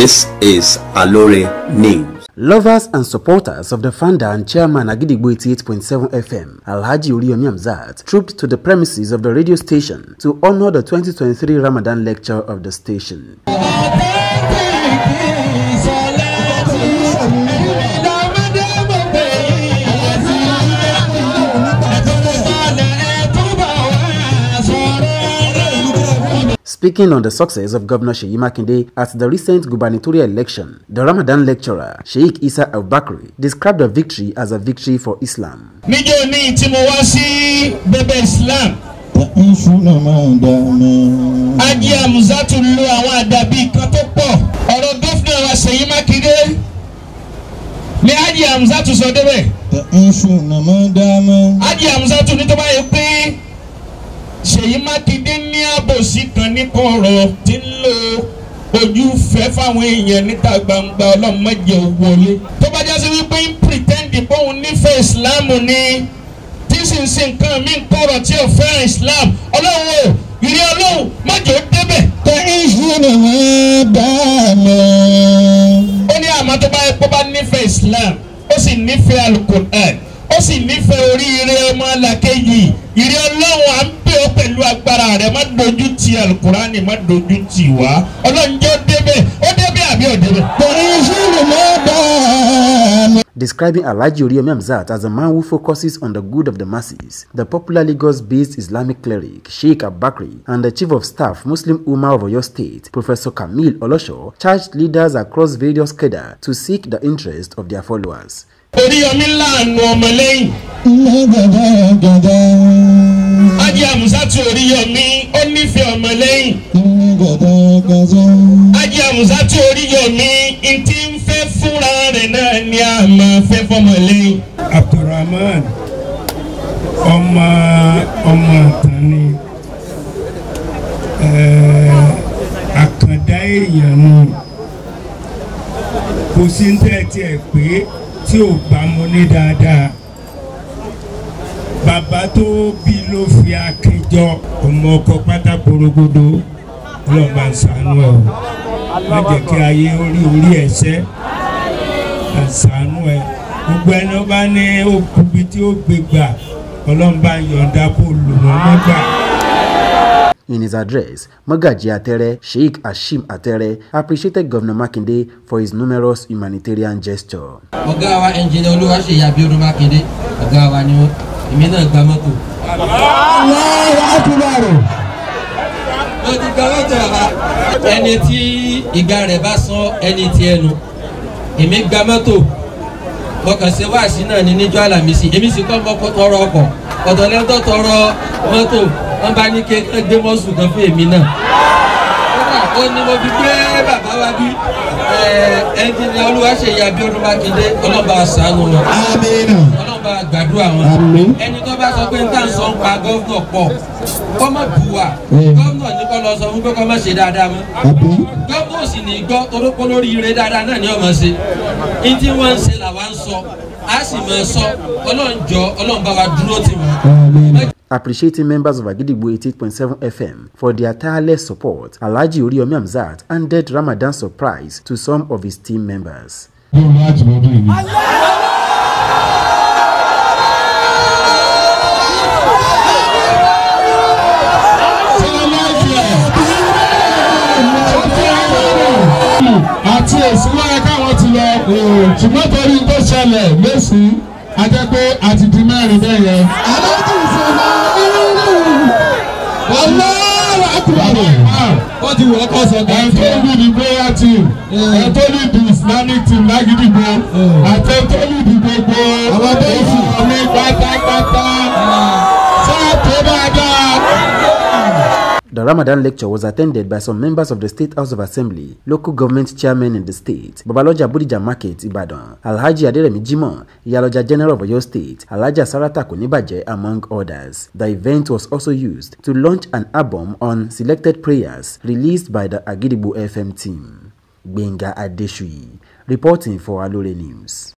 This is Alore News. Lovers and supporters of the founder and chairman Agidigbo 88.7 FM, Alhaji Uriyomi Hamzat, trooped to the premises of the radio station to honor the 2023 Ramadan lecture of the station. Speaking on the success of Governor Sheyi Makinde at the recent gubernatorial election, the Ramadan lecturer Sheikh Isa Al-Bakri described the victory as a victory for Islam. níjọ́ ní tí mo wá sí bẹ́bẹ̀ Islam. Ajé amuzatu lo àwọn àdàbí kan tó pọ̀. Ọ̀rọ̀ gọ́fìnà wa Ṣèyí Mákindé. Ní ajé amuzatu sọ débẹ̀. Ajé amuzatu ní tó bá yẹ pé Ṣèyí Mákindé ní àbòsí kan ní kọ̀rọ̀ tí ń lo ojú fẹ́ fáwọn èèyàn níta gbangba ọlọ́mọdé wọlé tó bá jásí wípé ń pìrìtẹ́ǹdì bóun nífẹ̀ẹ́ ìsìláàmù ni tí sì ń ṣe nǹkan mí ń kọ̀rọ̀ tí ò fẹ́ràn islam ọlọ́run o ìrí ọlọ́run mọ́jọ́ débẹ̀. ìṣúná máa dá mi. ó ní àmọ́ tó bá yẹ kó bá nífẹ̀ẹ́ islam ó sì nífẹ̀ẹ́ alukur'an ó sì nífẹ̀ẹ́ oríire ọmọ alákejì ìrí ọlọ́run à ń bẹ̀ ọ́ pẹ̀lú agbára rẹ̀ má dojú ti alukur'an má dojú ti wá. Ó débẹ̀. Ó débẹ̀ àbí ó débẹ̀. Describing Alhaji Uriyomi Hamzat as a man who focuses on the good of the masses, the popular Lagos-based Islamic cleric Sheikh Abakri and the Chief of Staff Muslim Ummah of Oyo State, Professor Kamil Olosho, charged leaders across various cadre to seek the interest of their followers. oríyọmí láàánú ọmọlẹ́yìn ajé àmúsátù oríyọmí ó nífẹ̀ẹ́ ọmọlẹ́yìn. Ajé àmúsátù oríyọmí ntí ń fẹ́ fúnra rẹ̀ náà ni a máa fẹ́ fọmọlẹ́yìn. abdulrahman ọmọ ọmọ àtàní àkàndá èèyàn ni. Kò sí ń tẹ́ tiẹ̀ pé tí ò bá mu ní dáadáa bàbá tó bí ló fi akéjọ ọmọ ọkọ pátá porogodo. Ọlọ́ba ń ṣàánú ẹ̀ o. Má jẹ́ kí ayé orí orí ẹ̀ṣẹ́ ń ṣàánú ẹ̀. Gbogbo ẹni ó bá ní òkúbi tí ó gbé gbà ọlọ́ba ń yọ̀ǹda kó lò wọ́n mọ́gbà. In his address, Magaji Atere, Sheikh Hashim Atere, appreciated Governor Makinde for his numerous humanitarian gesture. ọ̀gá wa ẹnjìnìá Olúwaṣeyì Abíọ́dún Mákindé ọ̀gá wa ni wọ́n èmi náà gba mọ́tò. aláwọ̀ àkùbárò. mo ti gba mọ́tò àbá. ẹni tí ìgbà rẹ̀ bá sán ẹni tí ẹnu èmi gba mọ́tò mọ̀kàn ṣe wáàsí náà ní níjọ́ àlàmísì èmi sì kọ́ mọ́ tọrọ ọkọ̀ ọ̀tọ̀ lẹ́tọ̀ tọrọ mọ́tò wọ́n bá ní kékeré gbé mọ́sùn kan fún èmi náà. ó ní mo fi gbé bàbá wa bí ẹnjìnìá Olúwaṣeyì Abíọ́dún Mákindé ọlọ́ba àṣàánú wọn ọlọ́ba gbàdúrà wọn. Ẹni tó bá sọ pé ń sọ ń pa gọ́vnà pọ̀ kọ́ mọ̀ bù wá Mm. gọ́vnà ní kọ́ lọ sọ fún pé kọ́ mọ̀ ṣe dáadáa mọ́. Gọ́vnà ò sì ní gbọ́ torókó lórí ire dáadáa náà ni ọmọ ṣe. Ní tí wọ́n ń ṣe làwa ń sọ á sì mọ̀ sọ. Ọlọ́run jọ ọlọ́run bá wa dúró tì wọ́n. Appreciating members of Agidigbo 88.7 FM for their tireless support, Alhaji Uriyomi Hamzat handed Ramadan surprise to some of his team members. Èsì wáyé káwọn ti lọ ṣùgbọ́n torí tó ṣẹlẹ̀ lẹ́sìn a jẹ́ pé a ti di mẹ́rin bẹ́ẹ̀ yẹn. aláàjì ìṣẹ̀lẹ̀ aláwọ̀ àkùbárò. wọ́n ti wọ́ kọ́ sọ ẹ̀ tó ní the prayer team ẹ̀ tó ní the islamic team ẹ̀ tó ní the gbogbo Àwọn tó ń sùn. The Ramadan lecture was attended by some members of the State House of Assembly, local government chairmen in the state, Babaloja Bodija Market, Ibadan, Alhaji Aderemi Jimoh, Iyaloja General of Oyo State, Alhaja Sarata Kunibaje, among others. The event was also used to launch an album on selected prayers released by the Agidigbo FM team. Benga Adeshui, reporting for Alore News.